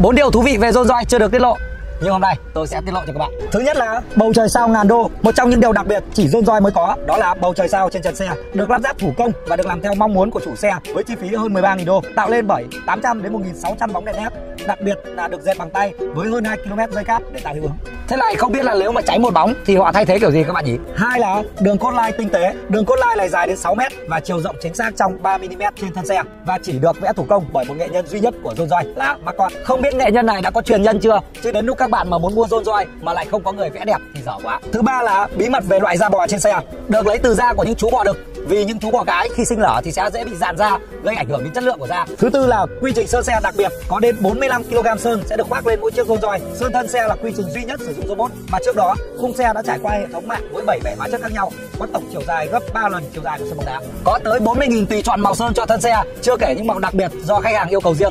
bốn điều thú vị về Rolls Royce chưa được tiết lộ nhưng hôm nay tôi sẽ tiết lộ cho các bạn Thứ nhất là bầu trời sao ngàn đô Một trong những điều đặc biệt chỉ Rolls Royce mới có Đó là bầu trời sao trên trần xe Được lắp ráp thủ công và được làm theo mong muốn của chủ xe Với chi phí hơn 13.000 đô Tạo lên bởi 800 đến 1.600 bóng đèn led Đặc biệt là được dệt bằng tay với hơn 2 km dây cáp để tạo hiệu ứng Thế lại không biết là nếu mà cháy một bóng thì họ thay thế kiểu gì các bạn nhỉ? Hai là đường cốt line tinh tế. Đường cốt line này dài đến 6 m và chiều rộng chính xác trong 3 mm trên thân xe và chỉ được vẽ thủ công bởi một nghệ nhân duy nhất của Rolls Royce là mà còn không biết nghệ nhân này đã có truyền nhân chưa? Chứ đến lúc các bạn mà muốn mua Rolls Royce mà lại không có người vẽ đẹp thì dở quá. Thứ ba là bí mật về loại da bò trên xe, được lấy từ da của những chú bò đực vì những chú bò cái khi sinh nở thì sẽ dễ bị dạn da gây ảnh hưởng đến chất lượng của da. Thứ tư là quy trình sơn xe đặc biệt có đến 45 kg sơn sẽ được khoác lên mỗi chiếc Rolls Royce. Sơn thân xe là quy trình duy nhất sử dụng robot mà trước đó khung xe đã trải qua hệ thống mạng với 7 bể hóa chất khác nhau có tổng chiều dài gấp 3 lần chiều dài của sân bóng đá. Có tới 40.000 tùy chọn màu sơn cho thân xe chưa kể những màu đặc biệt do khách hàng yêu cầu riêng.